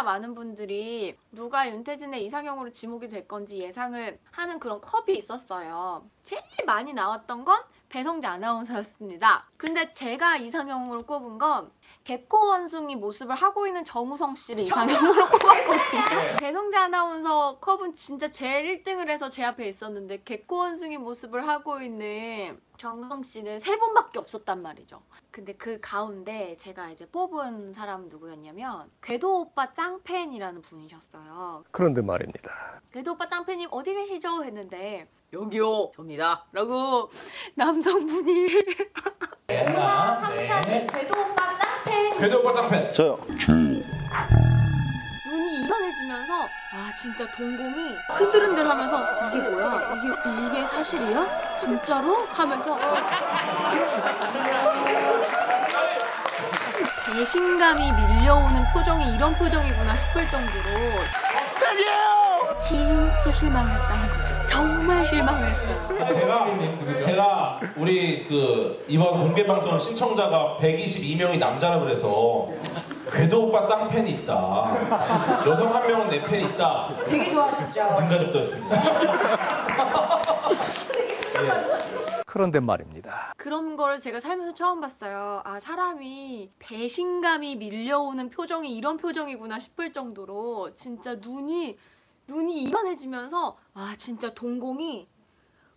진짜 많은 분들이 누가 윤태진의 이상형으로 지목이 될 건지 예상을 하는 그런 컵이 있었어요. 제일 많이 나왔던 건 배성재 아나운서였습니다. 근데 제가 이상형으로 꼽은 건 개코 원숭이 모습을 하고 있는 정우성 씨를 이상형으로 꼽았거든요. 배성재 아나운서 컵은 진짜 제일 1등을 해서 제 앞에 있었는데 개코 원숭이 모습을 하고 있는 정우성 씨는 세 분밖에 없었단 말이죠. 근데 그 가운데 제가 이제 뽑은 사람은 누구였냐면 궤도 오빠 짱팬이라는 분이셨어요. 그런데 말입니다. 궤도 오빠 짱팬님 어디 계시죠? 했는데 여기요. 접니다. 라고 남성분이. 하나, 3, 3, 네. 궤도 오빠 짱팬. 궤도 오빠 짱팬. 저요. 눈이 이만해지면서 아 진짜 동공이 흔들흔들 하면서 이게 뭐야? 이게 이게 사실이야? 진짜로? 하면서. 배신감이 밀려오는 표정이 이런 표정이구나 싶을 정도로. 진짜 실망했다는 거죠 정말 실망을 했어요 제가 제가 우리 그 이번 공개 방송 신청자가 122명이 남자라 그래서 궤도 오빠 짱팬이 있다. 여성 한 명은 내팬 있다. 되게 좋아하셨죠 눈가족도였습니다. 그런데 말입니다. 그런 걸 제가 살면서 처음 봤어요. 아, 사람이 배신감이 밀려오는 표정이 이런 표정이구나 싶을 정도로 진짜 눈이 눈이 이만해지면서 아, 진짜 동공이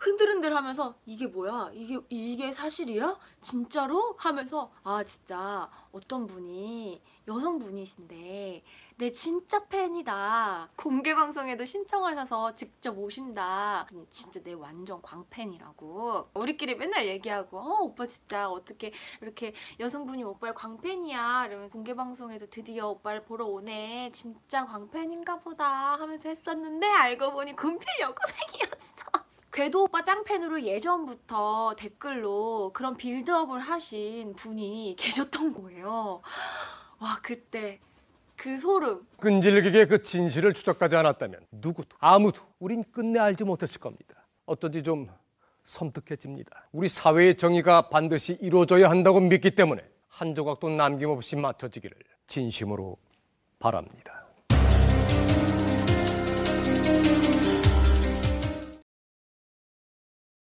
흔들흔들 하면서 이게 뭐야? 이게 이게 사실이야? 진짜로? 하면서 아, 진짜 어떤 분이 여성분이신데 내 진짜 팬이다. 공개 방송에도 신청하셔서 직접 오신다. 진짜 내 완전 광팬이라고. 우리끼리 맨날 얘기하고, 어, 오빠 진짜 어떻게 이렇게 여성분이 오빠의 광팬이야. 이러면 공개 방송에도 드디어 오빠를 보러 오네. 진짜 광팬인가 보다 하면서 했었는데 알고 보니 군필 여고생이었어. 궤도 오빠 짱팬으로 예전부터 댓글로 그런 빌드업을 하신 분이 계셨던 거예요. 와, 그때 그 소름. 끈질기게 그 진실을 추적하지 않았다면 누구도 아무도 우린 끝내 알지 못했을 겁니다. 어쩐지 좀 섬뜩해집니다. 우리 사회의 정의가 반드시 이루어져야 한다고 믿기 때문에 한 조각도 남김없이 맞춰지기를 진심으로 바랍니다.